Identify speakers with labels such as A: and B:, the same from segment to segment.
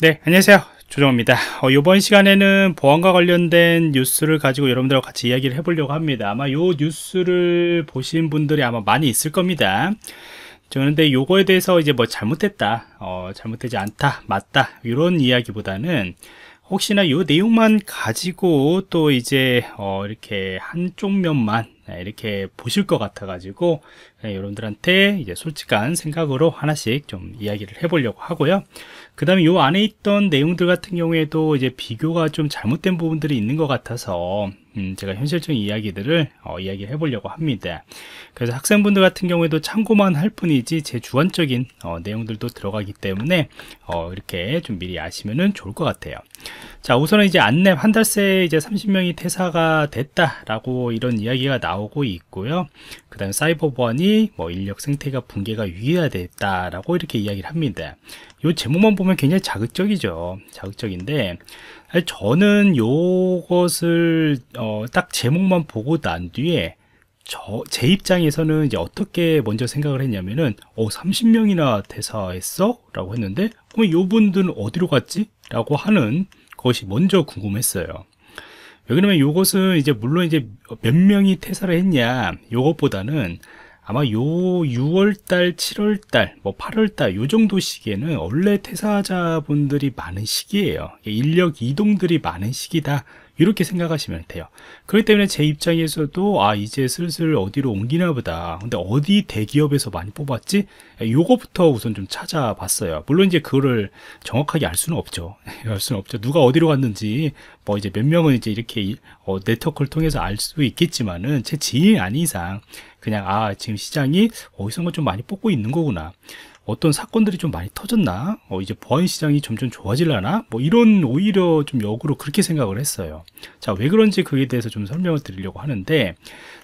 A: 네 안녕하세요. 조정입니다. 어, 이번 시간에는 보안과 관련된 뉴스를 가지고 여러분들과 같이 이야기를 해보려고 합니다. 아마 이 뉴스를 보신 분들이 아마 많이 있을 겁니다. 그런데 요거에 대해서 이제 뭐 잘못됐다 어, 잘못되지 않다 맞다 이런 이야기보다는 혹시나 이 내용만 가지고 또 이제 어, 이렇게 한쪽 면만 네, 이렇게 보실 것 같아 가지고 네, 여러분들한테 이제 솔직한 생각으로 하나씩 좀 이야기를 해보려고 하고요. 그 다음에 요 안에 있던 내용들 같은 경우에도 이제 비교가 좀 잘못된 부분들이 있는 것 같아서 음, 제가 현실적인 이야기들을 어, 이야기해 보려고 합니다. 그래서 학생분들 같은 경우에도 참고만 할 뿐이지 제 주관적인 어, 내용들도 들어가기 때문에 어, 이렇게 좀 미리 아시면 좋을 것 같아요. 자 우선은 이제 안랩 한달 새 이제 30명이 퇴사가 됐다라고 이런 이야기가 나오고 있고요. 그 다음에 사이버 보안이 뭐 인력 생태가 붕괴가 유의화됐다라고 이렇게 이야기를 합니다 이 제목만 보면 굉장히 자극적이죠 자극적인데 저는 요것을 어, 딱 제목만 보고 난 뒤에 저, 제 입장에서는 이제 어떻게 먼저 생각을 했냐면은, 어, 30명이나 대사했어? 라고 했는데, 그럼 요 분들은 어디로 갔지? 라고 하는 것이 먼저 궁금했어요. 왜 그러면 요것은 이제 물론 이제 몇 명이 퇴사를 했냐, 요것보다는 아마 요 6월달, 7월달, 뭐 8월달 요 정도 시기에는 원래 퇴사자분들이 많은 시기예요. 인력 이동들이 많은 시기다. 이렇게 생각하시면 돼요. 그렇기 때문에 제 입장에서도 아 이제 슬슬 어디로 옮기나 보다. 근데 어디 대기업에서 많이 뽑았지? 요거부터 우선 좀 찾아봤어요. 물론 이제 그거를 정확하게 알 수는 없죠. 알 수는 없죠. 누가 어디로 갔는지 뭐 이제 몇 명은 이제 이렇게 어, 네트워크를 통해서 알 수 있겠지만은 제 지인이 아닌 이상 그냥 아 지금 시장이 어디선가 좀 많이 뽑고 있는 거구나 어떤 사건들이 좀 많이 터졌나 어, 이제 보안 시장이 점점 좋아질라나 뭐 이런 오히려 좀 역으로 그렇게 생각을 했어요 자 왜 그런지 그에 대해서 좀 설명을 드리려고 하는데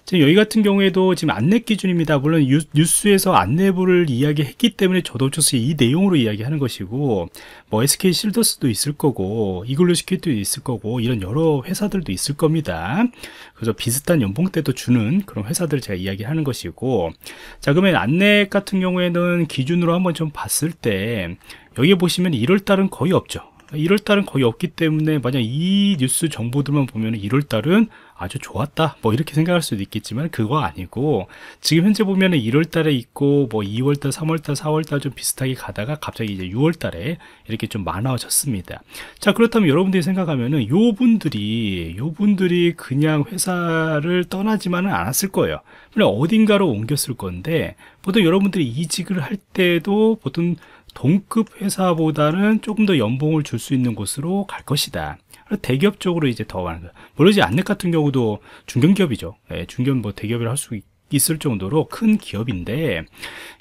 A: 지금 여기 같은 경우에도 지금 안내 기준입니다. 물론 뉴스에서 안내부를 이야기했기 때문에 저도 어쩔 이 내용으로 이야기하는 것이고 뭐 SK 실더스도 있을 거고 이글루 시큐도 있을 거고 이런 여러 회사들도 있을 겁니다. 그래서 비슷한 연봉대도 주는 그런 회사들 제가 이야기하는 것이고 자 그러면 안내 같은 경우에는 기준으로 한번 좀 봤을 때 여기 보시면 1월달은 거의 없죠. 1월달은 거의 없기 때문에 만약 이 뉴스 정보들만 보면 1월달은 아주 좋았다. 뭐 이렇게 생각할 수도 있겠지만 그거 아니고 지금 현재 보면은 1월 달에 있고 뭐 2월 달 3월 달 4월 달 좀 비슷하게 가다가 갑자기 이제 6월 달에 이렇게 좀 많아졌습니다. 자 그렇다면 여러분들이 생각하면은 요 분들이 요 분들이 그냥 회사를 떠나지만은 않았을 거예요. 그냥 어딘가로 옮겼을 건데 보통 여러분들이 이직을 할 때도 보통 동급 회사보다는 조금 더 연봉을 줄 수 있는 곳으로 갈 것이다 대기업 쪽으로 이제 더 많은 거예요. 물론 이제 안넷 같은 경우도 중견기업이죠. 예, 중견 뭐 대기업을 할수 있을 정도로 큰 기업인데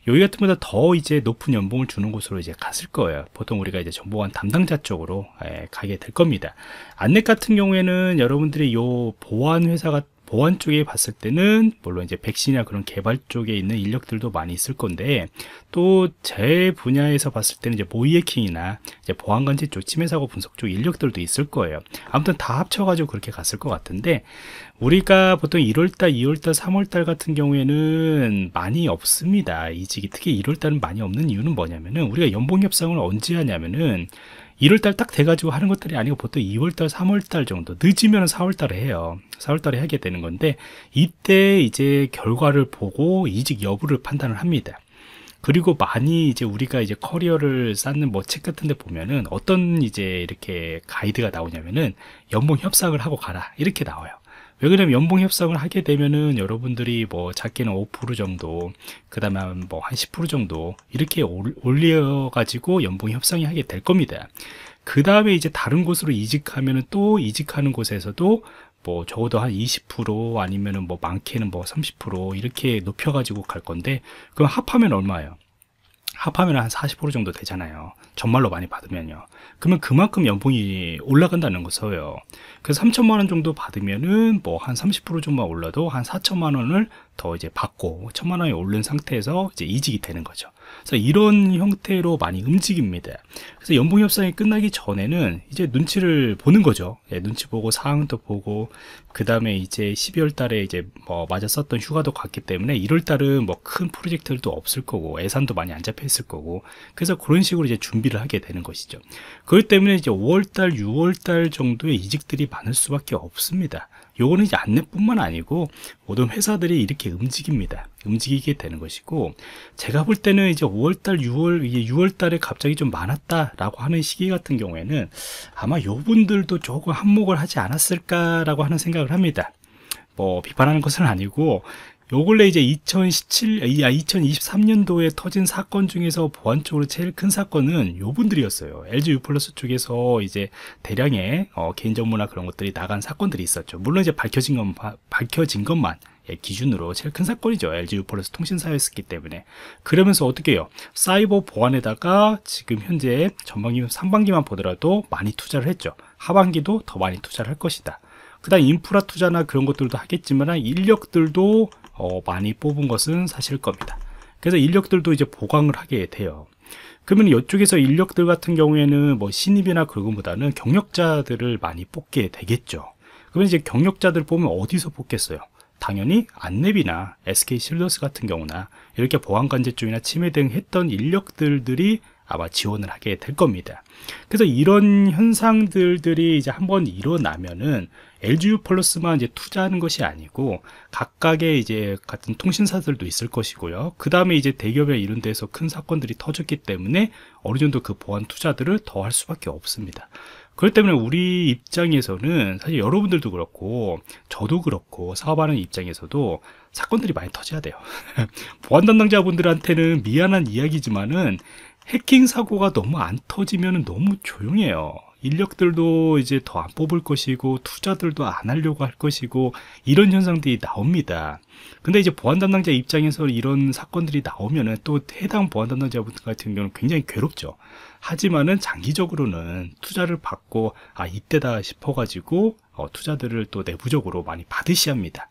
A: 여기 같은 거보다 더 이제 높은 연봉을 주는 곳으로 이제 갔을 거예요. 보통 우리가 이제 정보관 담당자 쪽으로 예, 가게 될 겁니다. 안넷 같은 경우에는 여러분들이 요 보안 회사가 보안 쪽에 봤을 때는 물론 이제 백신이나 그런 개발 쪽에 있는 인력들도 많이 있을 건데 또 제 분야에서 봤을 때는 이제 모이해킹이나 이제 보안 관제 쪽 침해 사고 분석 쪽 인력들도 있을 거예요. 아무튼 다 합쳐가지고 그렇게 갔을 것 같은데 우리가 보통 1월달, 2월달, 3월달 같은 경우에는 많이 없습니다. 이직이 특히 1월달은 많이 없는 이유는 뭐냐면은 우리가 연봉 협상을 언제 하냐면은 1월달 딱 돼가지고 하는 것들이 아니고 보통 2월달, 3월달 정도 늦으면 4월달에 해요. 4월달에 하게 되는 건데 이때 이제 결과를 보고 이직 여부를 판단을 합니다. 그리고 많이 이제 우리가 이제 커리어를 쌓는 뭐 책 같은 데 보면은 어떤 이제 이렇게 가이드가 나오냐면은 연봉 협상을 하고 가라 이렇게 나와요. 왜 그러냐면 연봉 협상을 하게 되면은 여러분들이 뭐 작게는 5% 정도 그 다음에 뭐 한 10% 정도 이렇게 올려 가지고 연봉 협상이 하게 될 겁니다. 그 다음에 이제 다른 곳으로 이직하면은 또 이직하는 곳에서도 뭐 적어도 한 20% 아니면은 뭐 많게는 뭐 30% 이렇게 높여 가지고 갈 건데 그럼 합하면 얼마예요 합하면 한 40% 정도 되잖아요. 정말로 많이 받으면요. 그러면 그만큼 연봉이 올라간다는 거죠. 그래서 3천만 원 정도 받으면은 뭐 한 30% 정도만 올라도 한 4천만 원을 더 이제 받고 천만 원이 오른 상태에서 이제 이직이 되는 거죠. 그래서 이런 형태로 많이 움직입니다. 그래서 연봉 협상이 끝나기 전에는 이제 눈치를 보는 거죠. 예, 눈치 보고 상황도 보고 그 다음에 이제 12월 달에 이제 뭐 맞아 썼던 휴가도 갔기 때문에 1월 달은 뭐 큰 프로젝트들도 없을 거고 예산도 많이 안 잡혀 있을 거고 그래서 그런 식으로 이제 준비를 하게 되는 것이죠. 그렇기 때문에 이제 5월 달, 6월 달 정도의 이직들이 많을 수밖에 없습니다. 요거는 이제 안내뿐만 아니고 모든 회사들이 이렇게 움직입니다. 움직이게 되는 것이고 제가 볼 때는 이제 5월달, 6월 이게 6월달에 갑자기 좀 많았다라고 하는 시기 같은 경우에는 아마 요 분들도 조금 한몫을 하지 않았을까라고 하는 생각을 합니다. 뭐 비판하는 것은 아니고 요 근래 이제 2017, 아, 2023년도에 터진 사건 중에서 보안적으로 제일 큰 사건은 요 분들이었어요. LG U+플러스 쪽에서 이제 대량의 어, 개인 정보나 그런 것들이 나간 사건들이 있었죠. 물론 이제 밝혀진 것 밝혀진 것만 예, 기준으로 제일 큰 사건이죠. LG U+플러스 통신사였기 때문에. 그러면서 어떻게 해요? 사이버 보안에다가 지금 현재 전반기, 상반기만 보더라도 많이 투자를 했죠. 하반기도 더 많이 투자를 할 것이다. 그 다음 인프라 투자나 그런 것들도 하겠지만 인력들도 어, 많이 뽑은 것은 사실 겁니다. 그래서 인력들도 이제 보강을 하게 돼요. 그러면 이쪽에서 인력들 같은 경우에는 뭐 신입이나 그거보다는 경력자들을 많이 뽑게 되겠죠. 그러면 이제 경력자들 보면 어디서 뽑겠어요? 당연히 안랩이나 SK 실더스 같은 경우나 이렇게 보안관제 쪽이나 침해 등 했던 인력들들이 아마 지원을 하게 될 겁니다. 그래서 이런 현상들들이 이제 한번 일어나면은 LGU 플러스만 이제 투자하는 것이 아니고 각각의 이제 같은 통신사들도 있을 것이고요. 그 다음에 이제 대기업이나 이런 데서 큰 사건들이 터졌기 때문에 어느 정도 그 보안 투자들을 더 할 수밖에 없습니다. 그렇기 때문에 우리 입장에서는 사실 여러분들도 그렇고 저도 그렇고 사업하는 입장에서도 사건들이 많이 터져야 돼요. 보안 담당자분들한테는 미안한 이야기지만은 해킹 사고가 너무 안 터지면 너무 조용해요. 인력들도 이제 더 안 뽑을 것이고 투자들도 안 하려고 할 것이고 이런 현상들이 나옵니다. 근데 이제 보안 담당자 입장에서 이런 사건들이 나오면은 또 해당 보안 담당자 분 같은 경우는 굉장히 괴롭죠. 하지만은 장기적으로는 투자를 받고 아 이때다 싶어가지고 어, 투자들을 또 내부적으로 많이 받으셔야 합니다.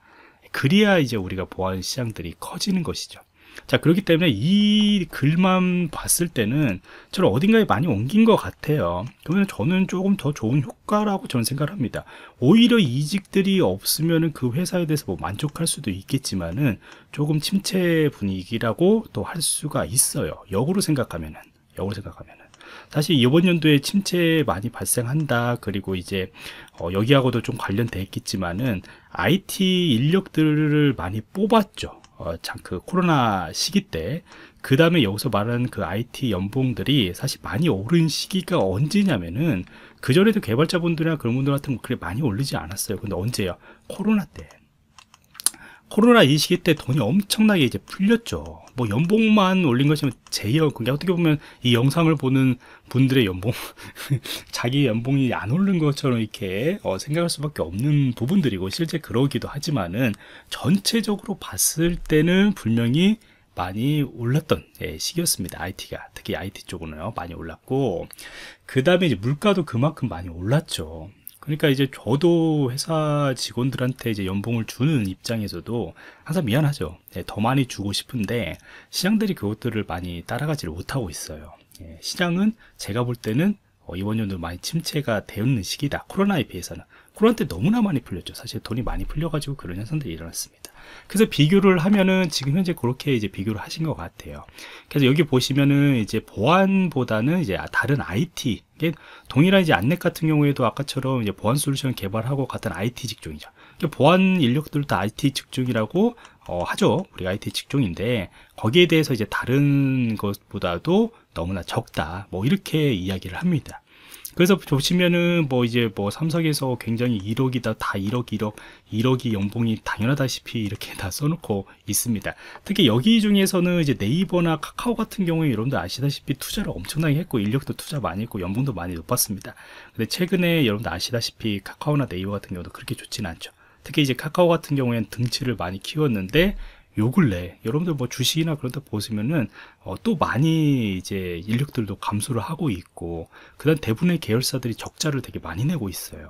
A: 그래야 이제 우리가 보안 시장들이 커지는 것이죠. 자 그렇기 때문에 이 글만 봤을 때는 저는 어딘가에 많이 옮긴 것 같아요. 그러면 저는 조금 더 좋은 효과라고 저는 생각을 합니다. 오히려 이직들이 없으면 그 회사에 대해서 뭐 만족할 수도 있겠지만은 조금 침체 분위기라고 또 할 수가 있어요. 역으로 생각하면은 역으로 생각하면은. 사실 이번 연도에 침체 많이 발생한다. 그리고 이제 어, 여기하고도 좀 관련돼 있겠지만은 IT 인력들을 많이 뽑았죠 어, 참 그 코로나 시기 때 그 다음에 여기서 말하는 그 IT 연봉들이 사실 많이 오른 시기가 언제냐면은 그 전에도 개발자분들이나 그런 분들 같은 거 그래 많이 오르지 않았어요. 근데 언제요? 코로나 때. 코로나 이 시기 때 돈이 엄청나게 이제 풀렸죠. 뭐 연봉만 올린 것이면 제일 그게 어떻게 보면 이 영상을 보는 분들의 연봉 자기 연봉이 안 오른 것처럼 이렇게 어, 생각할 수밖에 없는 부분들이고 실제 그러기도 하지만은 전체적으로 봤을 때는 분명히 많이 올랐던 예, 시기였습니다. IT가 특히 IT 쪽으로요 많이 올랐고 그 다음에 이제 물가도 그만큼 많이 올랐죠. 그러니까 이제 저도 회사 직원들한테 이제 연봉을 주는 입장에서도 항상 미안하죠. 네, 더 많이 주고 싶은데 시장들이 그것들을 많이 따라가지를 못하고 있어요. 예, 시장은 제가 볼 때는 어, 이번 연도 많이 침체가 되었는 시기다. 코로나에 비해서는. 코로나 때 너무나 많이 풀렸죠. 사실 돈이 많이 풀려가지고 그런 현상들이 일어났습니다. 그래서 비교를 하면은 지금 현재 그렇게 이제 비교를 하신 것 같아요. 그래서 여기 보시면은 이제 보안보다는 이제 다른 IT, 동일한 이제 안넷 같은 경우에도 아까처럼 이제 보안 솔루션 개발하고 같은 IT 직종이죠. 그러니까 보안 인력들도 IT 직종이라고 어, 하죠. 우리 IT 직종인데 거기에 대해서 이제 다른 것보다도 너무나 적다. 뭐 이렇게 이야기를 합니다. 그래서 보시면은 뭐 이제 뭐 삼성에서 굉장히 1억이다 다 1억 1억 1억이 연봉이 당연하다시피 이렇게 다 써놓고 있습니다. 특히 여기 중에서는 이제 네이버나 카카오 같은 경우에 여러분들 아시다시피 투자를 엄청나게 했고 인력도 투자 많이 했고 연봉도 많이 높았습니다. 근데 최근에 여러분들 아시다시피 카카오나 네이버 같은 경우도 그렇게 좋지는 않죠. 특히 이제 카카오 같은 경우에는 등치를 많이 키웠는데 요 근래 여러분들 뭐 주식이나 그런 데 보시면은 어, 또 많이 이제 인력들도 감소를 하고 있고 그다음 대부분의 계열사들이 적자를 되게 많이 내고 있어요.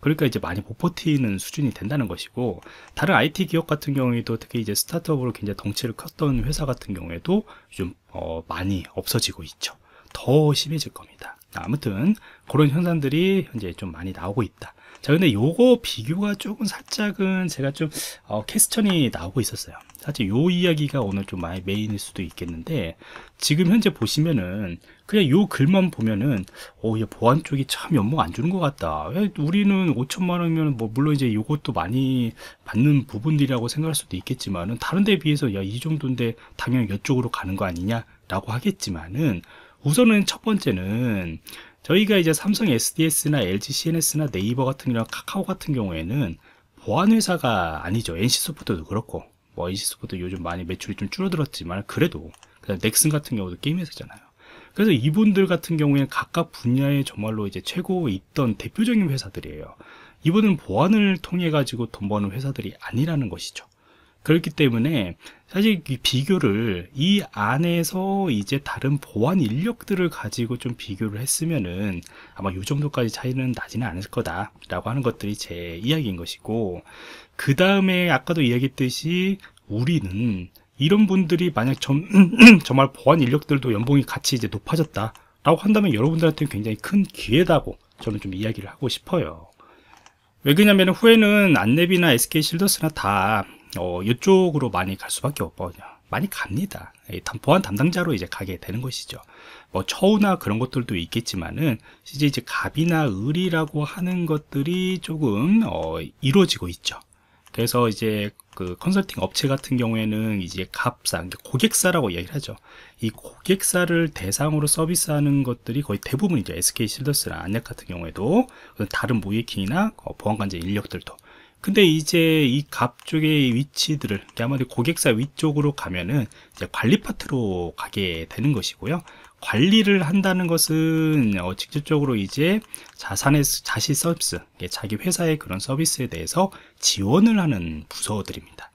A: 그러니까 이제 많이 못 버티는 수준이 된다는 것이고 다른 IT 기업 같은 경우에도 특히 이제 스타트업으로 굉장히 덩치를 컸던 회사 같은 경우에도 좀 어, 많이 없어지고 있죠. 더 심해질 겁니다. 아무튼 그런 현상들이 현재 좀 많이 나오고 있다. 자, 근데 요거 비교가 조금 살짝은 제가 좀 어, 캐스천이 나오고 있었어요. 사실 요 이야기가 오늘 좀 많이 메인일 수도 있겠는데 지금 현재 보시면은 그냥 요 글만 보면은 어, 이 보안 쪽이 참 연봉 안 주는 것 같다. 왜 우리는 5천만 원이면 뭐 물론 이제 요것도 많이 받는 부분들이라고 생각할 수도 있겠지만은 다른 데에 비해서 야 이 정도인데 당연히 이쪽으로 가는 거 아니냐 라고 하겠지만은 우선은 첫 번째는 저희가 이제 삼성 SDS나 LG CNS나 네이버 같은 경우나 카카오 같은 경우에는 보안 회사가 아니죠. NC소프트도 그렇고 뭐 NC소프트 요즘 많이 매출이 좀 줄어들었지만 그래도 넥슨 같은 경우도 게임 회사잖아요. 그래서 이분들 같은 경우에는 각각 분야에 정말로 이제 최고에 있던 대표적인 회사들이에요. 이분은 보안을 통해 가지고 돈 버는 회사들이 아니라는 것이죠. 그렇기 때문에 사실 이 비교를 이 안에서 이제 다른 보안 인력들을 가지고 좀 비교를 했으면은 아마 이 정도까지 차이는 나지는 않을 거다 라고 하는 것들이 제 이야기인 것이고 그 다음에 아까도 이야기했듯이 우리는 이런 분들이 만약 점, 정말 보안 인력들도 연봉이 같이 이제 높아졌다 라고 한다면 여러분들한테는 굉장히 큰 기회다고 저는 좀 이야기를 하고 싶어요. 왜 그러냐면 후에는 안랩이나 SK 실더스나 다 어, 이쪽으로 많이 갈 수밖에 없거든요. 많이 갑니다. 보안 담당자로 이제 가게 되는 것이죠. 뭐 처우나 그런 것들도 있겠지만은 이제 이제 갑이나 을이라고 하는 것들이 조금 어, 이루어지고 있죠. 그래서 이제 그 컨설팅 업체 같은 경우에는 이제 갑사, 고객사라고 얘기를 하죠. 이 고객사를 대상으로 서비스하는 것들이 거의 대부분이죠. SK 실더스나 안넷 같은 경우에도 다른 모이킹이나 어, 보안관제 인력들도 근데 이제 이갑 쪽의 위치들을 아마도 고객사 위쪽으로 가면은 이제 관리 파트로 가게 되는 것이고요. 관리를 한다는 것은 어, 직접적으로 이제 자산의 자시 서비스, 자기 회사의 그런 서비스에 대해서 지원을 하는 부서들입니다.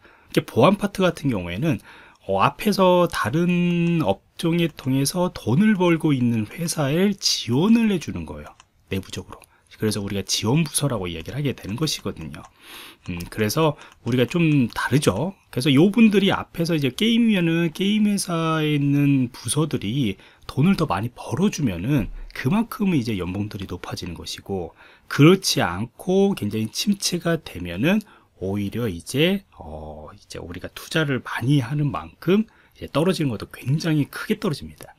A: 보안 파트 같은 경우에는 어, 앞에서 다른 업종에 통해서 돈을 벌고 있는 회사에 지원을 해주는 거예요. 내부적으로. 그래서 우리가 지원 부서라고 이야기를 하게 되는 것이거든요. 음, 그래서 우리가 좀 다르죠. 그래서 요 분들이 앞에서 이제 게임이면은 게임 회사에 있는 부서들이 돈을 더 많이 벌어주면은 그만큼 이제 연봉들이 높아지는 것이고 그렇지 않고 굉장히 침체가 되면은 오히려 이제 어 이제 우리가 투자를 많이 하는 만큼 떨어지는 것도 굉장히 크게 떨어집니다.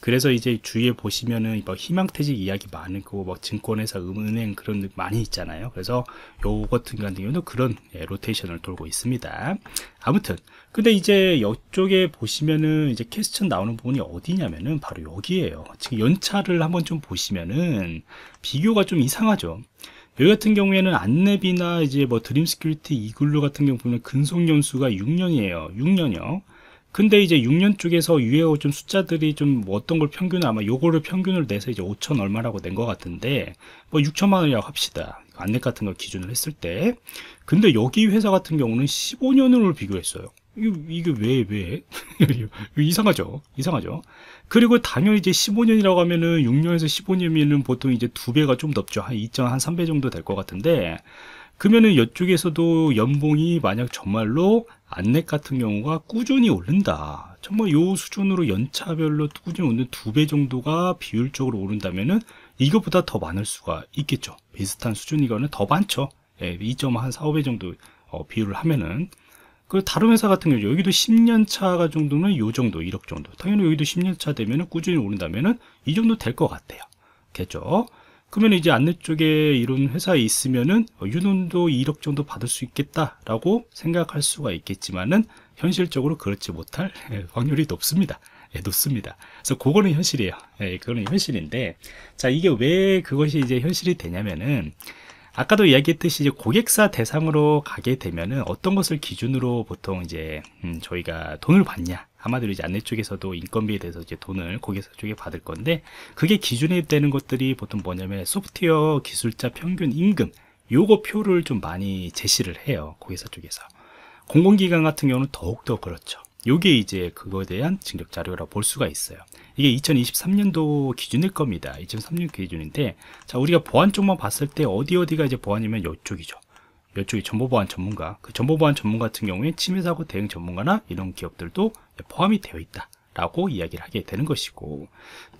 A: 그래서 이제 주위에 보시면은 뭐 희망퇴직 이야기 많고 뭐 증권회사, 은행 그런 많이 있잖아요. 그래서 요 같은 경우는 그런 예, 로테이션을 돌고 있습니다. 아무튼 근데 이제 이쪽에 보시면은 이제 question 나오는 부분이 어디냐면은 바로 여기에요. 지금 연차를 한번 좀 보시면은 비교가 좀 이상하죠. 여기 같은 경우에는 안랩이나 이제 뭐 드림시큐리티 이글루 같은 경우 보면 근속 연수가 6년이에요. 6년이요. 근데 이제 6년 쪽에서 유해어 좀 숫자들이 좀뭐 어떤 걸 평균 아마 요거를 평균을 내서 이제 5천 얼마라고 낸 것 같은데 뭐 6천만 원이라고 합시다. 안넷 같은 걸 기준으로 했을 때. 근데 여기 회사 같은 경우는 15년으로 비교했어요. 이게, 왜, 왜? 이상하죠? 이상하죠? 그리고 당연히 이제 15년이라고 하면은 6년에서 15년이면 보통 이제 두 배가 좀 넘죠. 한 2.3배 한 3배 정도 될 것 같은데, 그러면은 이쪽에서도 연봉이 만약 정말로 안넷 같은 경우가 꾸준히 오른다. 정말 요 수준으로 연차별로 꾸준히 오는 두 배 정도가 비율적으로 오른다면은 이것보다 더 많을 수가 있겠죠. 비슷한 수준이거나 더 많죠. 예, 2.4, 5배 정도 어, 비율을 하면은 그 다른 회사 같은 경우 여기도 10년 차가 정도는 요 정도 1억 정도 당연히 여기도 10년 차 되면은 꾸준히 오른다면은 이 정도 될 것 같아요 겠죠 그러면 이제 안내 쪽에 이런 회사에 있으면은 유돈도 2억 정도 받을 수 있겠다라고 생각할 수가 있겠지만은 현실적으로 그렇지 못할 예, 확률이 높습니다. 예, 높습니다. 그래서 그거는 현실이에요. 예, 그거는 현실인데 자 이게 왜 그것이 이제 현실이 되냐면은 아까도 이야기했듯이 이제 고객사 대상으로 가게 되면은 어떤 것을 기준으로 보통 이제 음, 저희가 돈을 받냐? 아마도 이제 안내 쪽에서도 인건비에 대해서 이제 돈을 고객사 쪽에 받을 건데 그게 기준이 되는 것들이 보통 뭐냐면 소프트웨어 기술자 평균 임금 요거 표를 좀 많이 제시를 해요 고객사 쪽에서. 공공기관 같은 경우는 더욱더 그렇죠 요게 이제 그거에 대한 증력 자료라고 볼 수가 있어요. 이게 2023년도 기준일 겁니다. 2003년 기준인데, 자, 우리가 보안 쪽만 봤을 때 어디 어디가 이제 보안이면 요쪽이죠. 요쪽이 정보보안 전문가. 그 정보보안 전문가 같은 경우에 침해사고 대응 전문가나 이런 기업들도 포함이 되어 있다. 라고 이야기를 하게 되는 것이고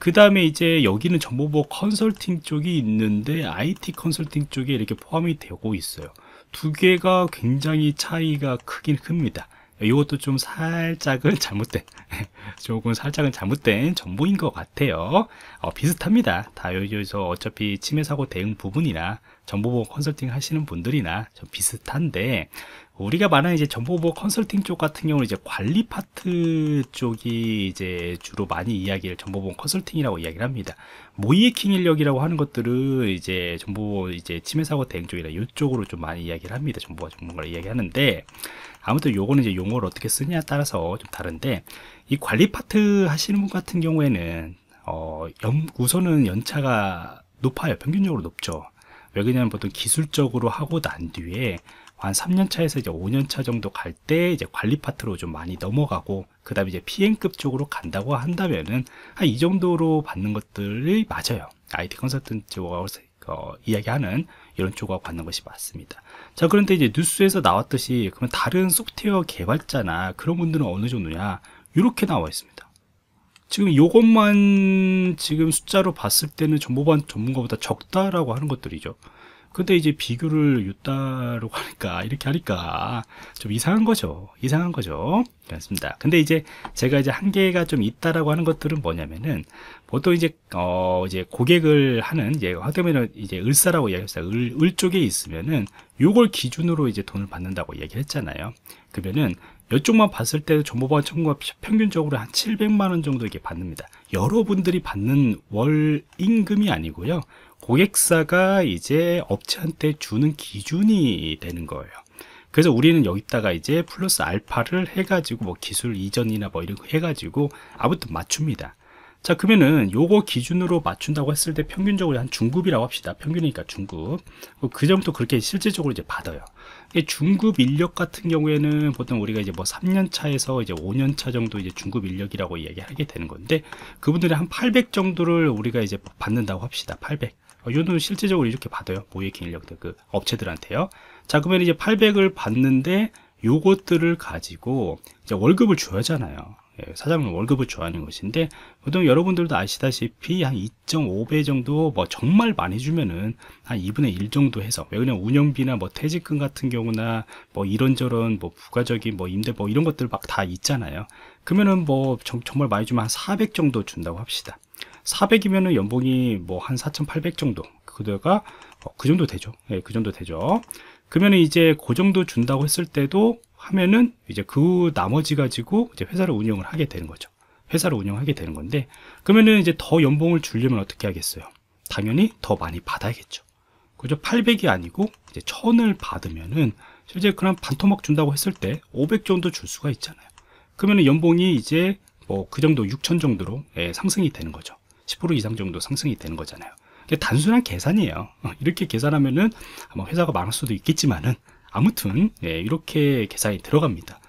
A: 그 다음에 이제 여기는 정보보호 컨설팅 쪽이 있는데 IT 컨설팅 쪽에 이렇게 포함이 되고 있어요 두 개가 굉장히 차이가 크긴 큽니다 이것도 좀 살짝은 잘못된 조금 살짝은 잘못된 정보인 것 같아요 어, 비슷합니다 다 여기서 어차피 침해 사고 대응 부분이나 정보보호 컨설팅 하시는 분들이나 좀 비슷한데 우리가 말하는 이제 정보보호 컨설팅 쪽 같은 경우는 이제 관리 파트 쪽이 이제 주로 많이 이야기를 정보보호 컨설팅이라고 이야기를 합니다. 모이에킹 인력이라고 하는 것들은 이제 정보 이제 침해 사고 대응 쪽이나 이쪽으로 좀 많이 이야기를 합니다. 정보가 전문가를 이야기하는데 아무튼 요거는 이제 용어를 어떻게 쓰냐에 따라서 좀 다른데 이 관리 파트 하시는 분 같은 경우에는 어, 연, 우선은 연차가 높아요. 평균적으로 높죠. 왜 그러냐면 보통 기술적으로 하고 난 뒤에 한 3년 차에서 이제 5년 차 정도 갈 때 이제 관리 파트로 좀 많이 넘어가고 그 다음에 이제 PM급 쪽으로 간다고 한다면은 한 이 정도로 받는 것들이 맞아요. IT 컨설턴트 쪽하고 어, 이야기하는 이런 쪽하고 받는 것이 맞습니다. 자, 그런데 이제 뉴스에서 나왔듯이 그러면 다른 소프트웨어 개발자나 그런 분들은 어느 정도냐? 이렇게 나와 있습니다. 지금 이것만 지금 숫자로 봤을 때는 정보반 전문가보다 적다라고 하는 것들이죠. 근데 이제 비교를 유다로 하니까 이렇게 하니까 좀 이상한 거죠 이상한 거죠 그렇습니다 근데 이제 제가 이제 한계가 좀 있다라고 하는 것들은 뭐냐면은 보통 이제 어 이제 고객을 하는 이제 하다면은 이제 을사라고 이야기했어요 을, 을 쪽에 있으면은 요걸 기준으로 이제 돈을 받는다고 얘기했잖아요 그러면은 이쪽만 봤을 때 정보보안 청구가 평균적으로 한 700만 원 정도 이렇게 받습니다 여러분들이 받는 월 임금이 아니고요 고객사가 이제 업체한테 주는 기준이 되는 거예요. 그래서 우리는 여기다가 이제 플러스 알파를 해가지고 뭐 기술 이전이나 뭐 이런 거 해가지고 아무튼 맞춥니다. 자 그러면은 요거 기준으로 맞춘다고 했을 때 평균적으로 한 중급이라고 합시다 평균이니까 중급 그 정도 그렇게 실질적으로 이제 받아요 중급 인력 같은 경우에는 보통 우리가 이제 뭐 3년 차에서 이제 5년 차 정도 이제 중급 인력이라고 이야기하게 되는 건데 그분들이 한 800 정도를 우리가 이제 받는다고 합시다 800 어, 이 정도는 실제적으로 이렇게 받아요. 모의킹 인력들, 그 업체들한테요. 자, 그러면 이제 800을 받는데 요것들을 가지고 월급을 줘야 하잖아요. 예, 사장은 월급을 줘야 하는 것인데 보통 여러분들도 아시다시피 한 2.5배 정도 뭐 정말 많이 주면은 한 2분의 1 정도 해서 왜 그냥 운영비나 뭐 퇴직금 같은 경우나 뭐 이런저런 뭐 부가적인 뭐 임대 뭐 이런 것들 막 다 있잖아요. 그러면은 뭐 정, 말 많이 주면 한 400 정도 준다고 합시다. 400이면은 연봉이 뭐 한 4,800 정도 그대가 어, 그 정도 되죠. 예, 그 정도 되죠. 그러면 이제 그 정도 준다고 했을 때도 하면은 이제 그 나머지 가지고 이제 회사를 운영을 하게 되는 거죠. 회사를 운영하게 되는 건데 그러면은 이제 더 연봉을 주려면 어떻게 하겠어요? 당연히 더 많이 받아야겠죠. 그죠? 800이 아니고 이제 1000을 받으면은 실제 그냥 반토막 준다고 했을 때 500 정도 줄 수가 있잖아요. 그러면은 연봉이 이제 뭐 그 정도 6000 정도로 예, 상승이 되는 거죠. 10% 이상 정도 상승이 되는 거잖아요. 단순한 계산이에요. 어, 이렇게 계산하면은 아마 회사가 망할 수도 있겠지만은 아무튼 예, 이렇게 계산이 들어갑니다.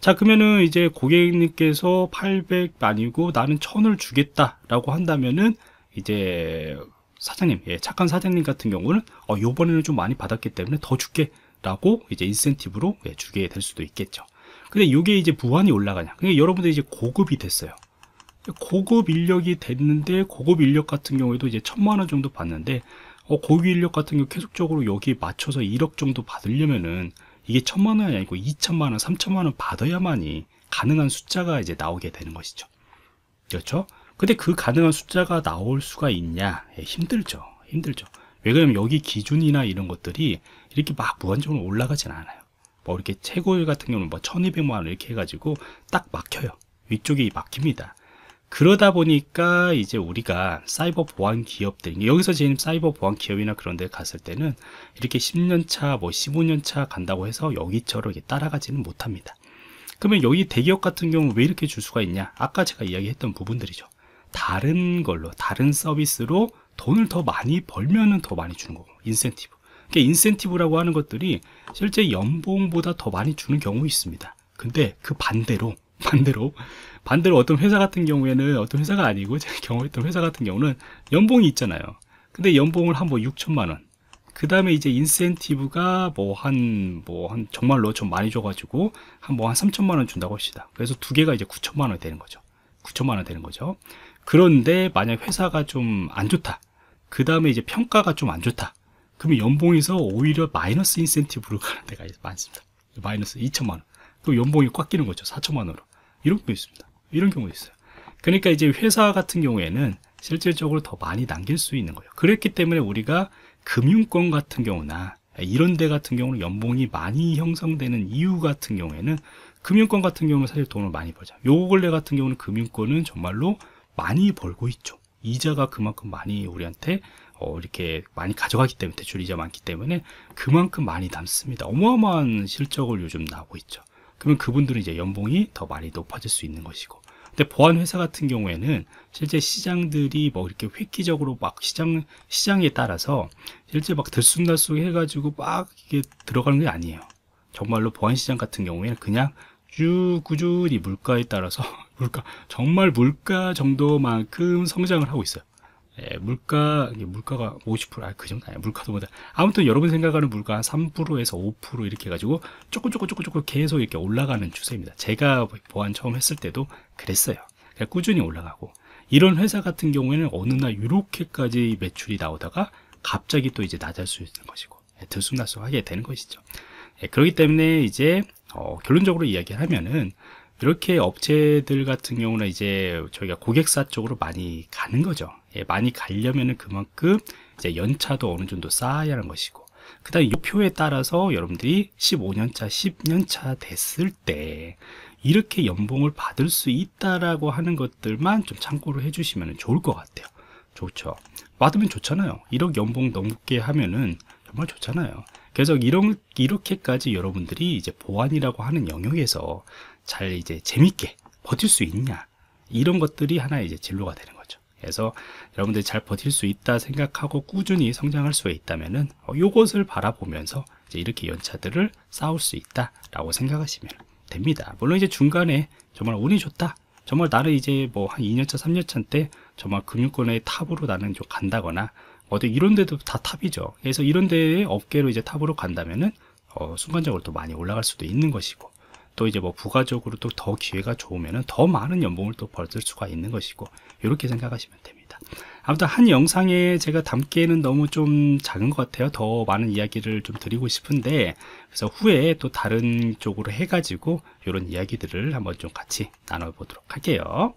A: 자 그러면은 이제 고객님께서 800 아니고 나는 1000을 주겠다라고 한다면은 이제 사장님, 예, 착한 사장님 같은 경우는 어, 요번에는 좀 많이 받았기 때문에 더 줄게 라고 이제 인센티브로 예, 주게 될 수도 있겠죠. 근데 이게 이제 부한이 올라가냐. 그러니까 여러분들 이제 고급이 됐어요. 고급 인력이 됐는데 고급 인력 같은 경우에도 이제 천만 원 정도 받는데 어, 고급 인력 같은 경우 계속적으로 여기 맞춰서 1억 정도 받으려면은 이게 천만 원이 아니고 2천만 원, 3천만 원 받아야만이 가능한 숫자가 이제 나오게 되는 것이죠. 그렇죠? 근데 그 가능한 숫자가 나올 수가 있냐? 예, 힘들죠. 힘들죠. 왜 그러면 여기 기준이나 이런 것들이 이렇게 막 무한적으로 올라가진 않아요. 뭐 이렇게 최고 같은 경우는 뭐 1200만 원 이렇게 해가지고 딱 막혀요. 위쪽이 막힙니다. 그러다 보니까 이제 우리가 사이버 보안 기업들 여기서 지금 사이버 보안 기업이나 그런 데 갔을 때는 이렇게 10년 차, 뭐 15년 차 간다고 해서 여기처럼 따라가지는 못합니다. 그러면 여기 대기업 같은 경우 왜 이렇게 줄 수가 있냐? 아까 제가 이야기했던 부분들이죠. 다른 걸로, 다른 서비스로 돈을 더 많이 벌면은 더 많이 주는 거고, 인센티브. 그러니까 인센티브라고 하는 것들이 실제 연봉보다 더 많이 주는 경우 있습니다. 근데 그 반대로 반대로 반대로 어떤 회사 같은 경우에는 어떤 회사가 아니고 제가 경험했던 회사 같은 경우는 연봉이 있잖아요. 근데 연봉을 한 뭐 6천만 원. 그 다음에 이제 인센티브가 뭐 한 뭐 한 정말로 좀 많이 줘가지고 한 뭐 한 3천만 원 준다고 합시다. 그래서 두 개가 이제 9천만 원 되는 거죠. 9천만 원 되는 거죠. 그런데 만약 회사가 좀 안 좋다. 그 다음에 이제 평가가 좀 안 좋다. 그러면 연봉에서 오히려 마이너스 인센티브로 가는 데가 많습니다. 마이너스 2천만 원. 또 연봉이 꽉 끼는 거죠. 4천만 원으로. 이런 경우 있습니다. 이런 경우 있어요. 그러니까 이제 회사 같은 경우에는 실질적으로 더 많이 남길 수 있는 거예요. 그렇기 때문에 우리가 금융권 같은 경우나 이런 데 같은 경우는 연봉이 많이 형성되는 이유 같은 경우에는 금융권 같은 경우는 사실 돈을 많이 벌죠. 요 근래 같은 경우는 금융권은 정말로 많이 벌고 있죠. 이자가 그만큼 많이 우리한테 어, 이렇게 많이 가져가기 때문에 대출 이자 많기 때문에 그만큼 많이 남습니다. 어마어마한 실적을 요즘 나오고 있죠. 그러면 그분들은 이제 연봉이 더 많이 높아질 수 있는 것이고 근데 보안 회사 같은 경우에는 실제 시장들이 뭐 이렇게 획기적으로 막 시장 시장에 따라서 실제 막 들쑥날쑥 해가지고 막 이게 들어가는 게 아니에요. 정말로 보안 시장 같은 경우에는 그냥 쭉 꾸준히 물가에 따라서 물가 정말 물가 정도만큼 성장을 하고 있어요. 예, 물가 물가가 50% 아, 그 정도 아니야 물가도 보다 아무튼 여러분 생각하는 물가 한 3%에서 5% 이렇게 해가지고 조금 조금 조금 조금 계속 이렇게 올라가는 추세입니다. 제가 보안 처음 했을 때도 그랬어요. 그러니까 꾸준히 올라가고 이런 회사 같은 경우에는 어느 날 이렇게까지 매출이 나오다가 갑자기 또 이제 낮을 수 있는 것이고 예, 들쑥날쑥하게 되는 것이죠. 예, 그렇기 때문에 이제 어, 결론적으로 이야기를 하면은 이렇게 업체들 같은 경우는 이제 저희가 고객사 쪽으로 많이 가는 거죠. 예, 많이 가려면은 그만큼 이제 연차도 어느 정도 쌓아야 하는 것이고, 그 다음에 이 표에 따라서 여러분들이 15년차, 10년차 됐을 때 이렇게 연봉을 받을 수 있다라고 하는 것들만 좀 참고를 해주시면 좋을 것 같아요. 좋죠. 받으면 좋잖아요. 1억 연봉 넘게 하면은 정말 좋잖아요. 그래서 이런 이렇게까지 여러분들이 이제 보안이라고 하는 영역에서 잘 이제 재밌게 버틸 수 있냐 이런 것들이 하나 이제 진로가 되는 거죠. 그래서 여러분들이 잘 버틸 수 있다 생각하고 꾸준히 성장할 수 있다면은 어, 요것을 바라보면서 이렇게 연차들을 쌓을 수 있다라고 생각하시면 됩니다. 물론 이제 중간에 정말 운이 좋다. 정말 나는 이제 뭐 한 2년차, 3년차 때 정말 금융권의 탑으로 나는 좀 간다거나 어디 이런 데도 다 탑이죠. 그래서 이런 데에 업계로 이제 탑으로 간다면은 어, 순간적으로 또 많이 올라갈 수도 있는 것이고 또 이제 뭐 부가적으로 또 더 기회가 좋으면은 더 많은 연봉을 또 벌을 수가 있는 것이고 이렇게 생각하시면 됩니다. 아무튼 한 영상에 제가 담기에는 너무 좀 작은 것 같아요. 더 많은 이야기를 좀 드리고 싶은데 그래서 후에 또 다른 쪽으로 해가지고 이런 이야기들을 한번 좀 같이 나눠보도록 할게요.